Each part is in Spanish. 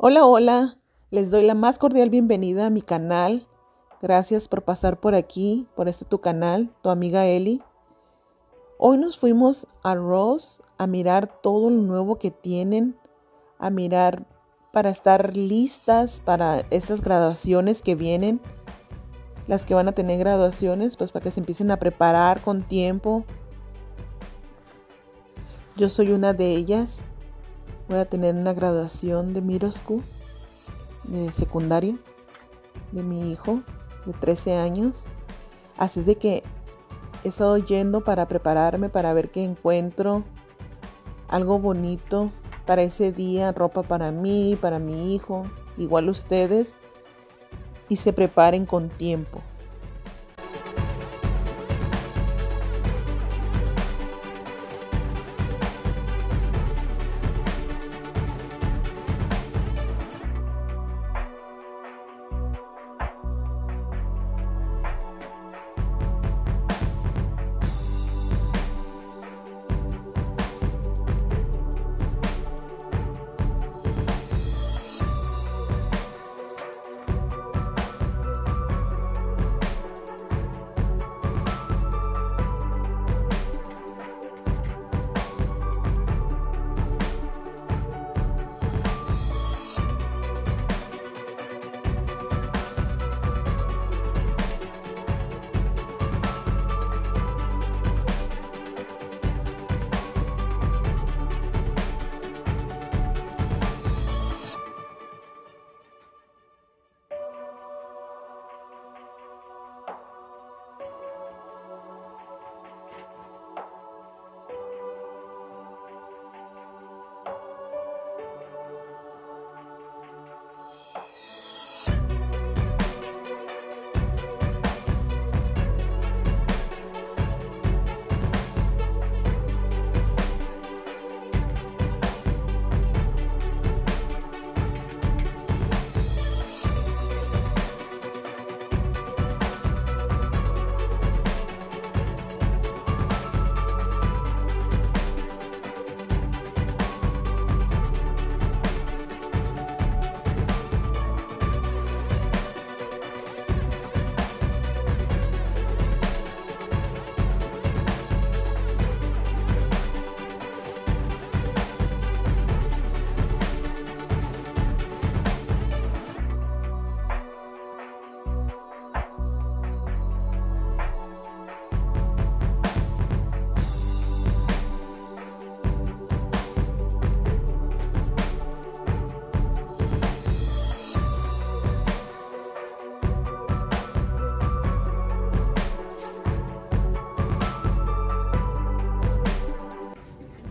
Hola, hola, les doy la más cordial bienvenida a mi canal. Gracias por pasar por aquí, por este tu canal, tu amiga Eli. Hoy nos fuimos a Rose a mirar todo lo nuevo que tienen, a mirar para estar listas para estas graduaciones que vienen, las que van a tener graduaciones, pues para que se empiecen a preparar con tiempo. Yo soy una de ellas. Voy a tener una graduación de school, de secundaria, de mi hijo de 13 años. Así es de que he estado yendo para prepararme, para ver qué encuentro. Algo bonito para ese día, ropa para mí, para mi hijo, igual ustedes. Y se preparen con tiempo.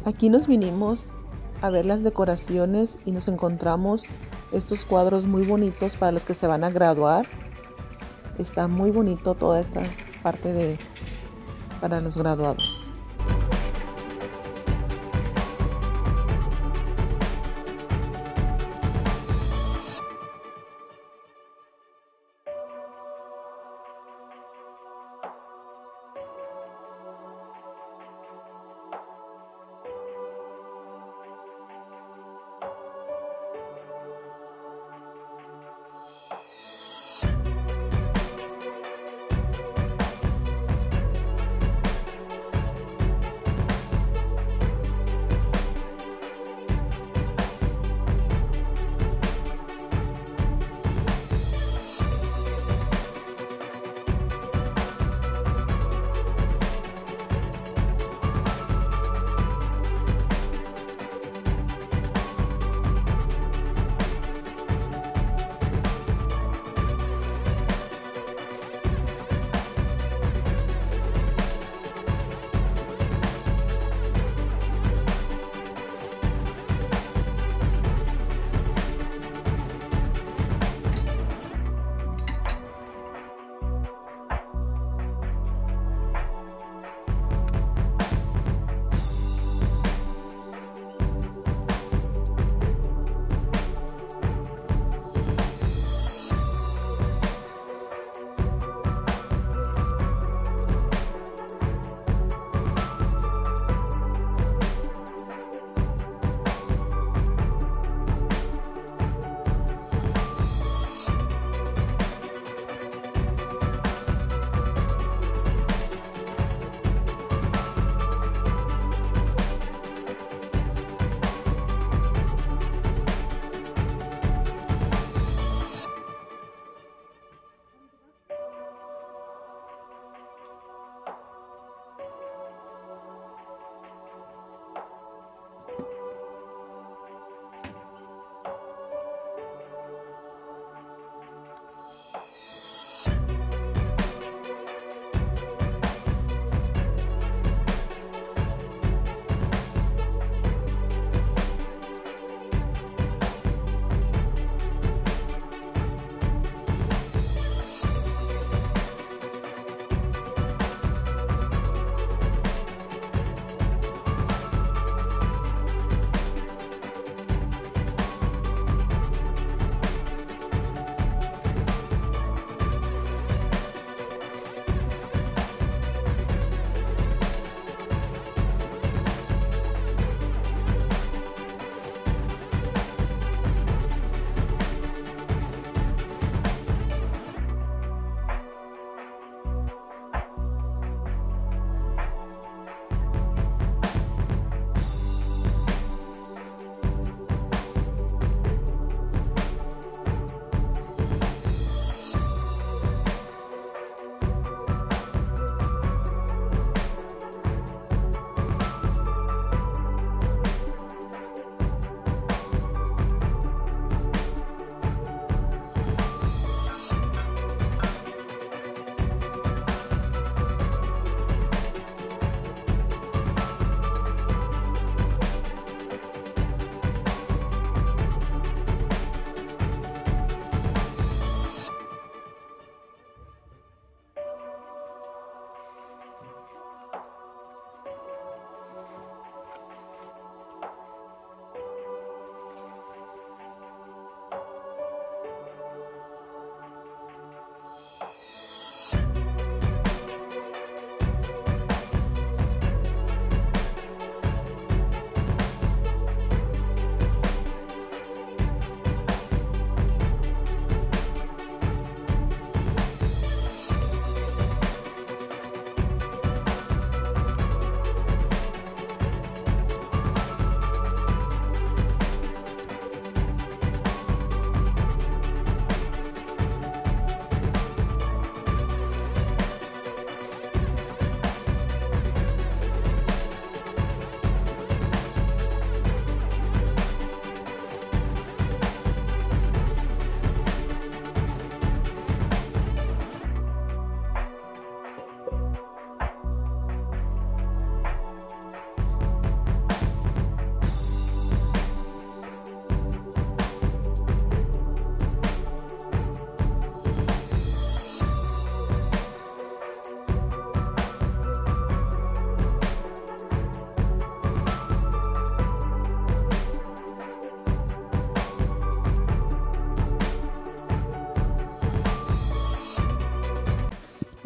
Aquí nos vinimos a ver las decoraciones y nos encontramos estos cuadros muy bonitos para los que se van a graduar. Está muy bonito toda esta parte de para los graduados.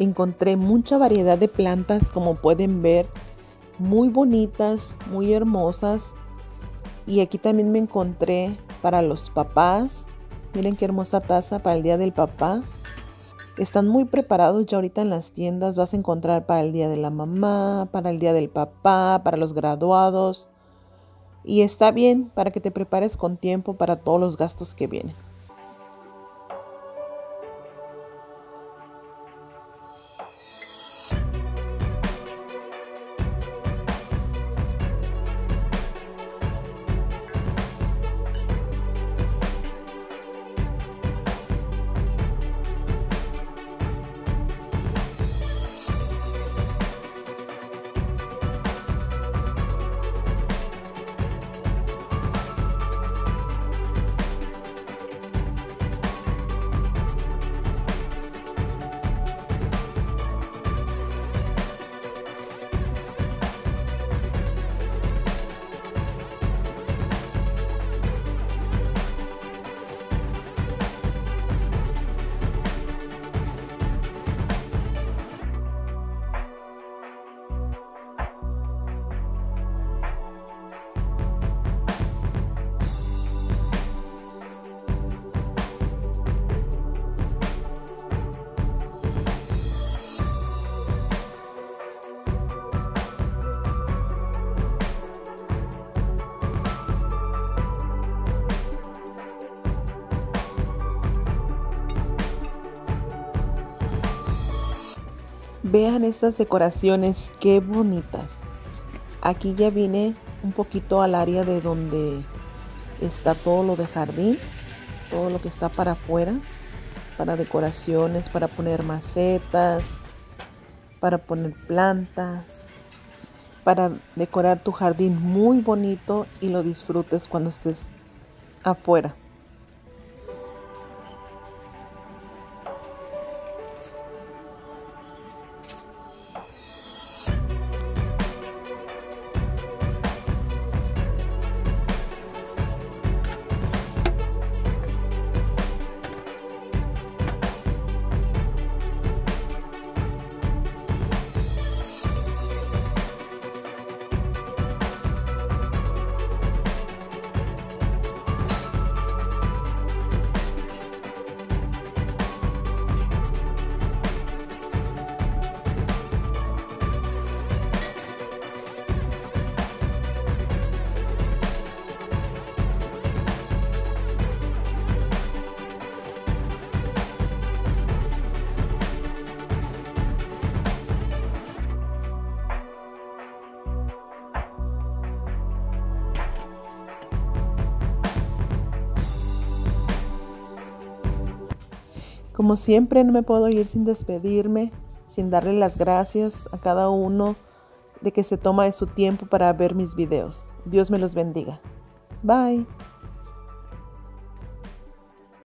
Encontré mucha variedad de plantas como pueden ver, muy bonitas, muy hermosas. Y aquí también me encontré para los papás. Miren qué hermosa taza para el día del papá. Están muy preparados ya ahorita en las tiendas. Vas a encontrar para el día de la mamá, para el día del papá, para los graduados. Y está bien para que te prepares con tiempo para todos los gastos que vienen. Vean estas decoraciones, qué bonitas. Aquí ya vine un poquito al área de donde está todo lo de jardín, todo lo que está para afuera, para decoraciones, para poner macetas, para poner plantas, para decorar tu jardín muy bonito y lo disfrutes cuando estés afuera. Como siempre, no me puedo ir sin despedirme, sin darle las gracias a cada uno de que se toma su tiempo para ver mis videos. Dios me los bendiga. Bye.